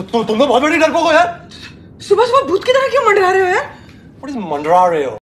तुम तो बहुत बड़ी डरपोक हो यार। सुबह सुबह भूत की तरह क्यों मंडरा रहे हो यार? मंडरा रहे हो?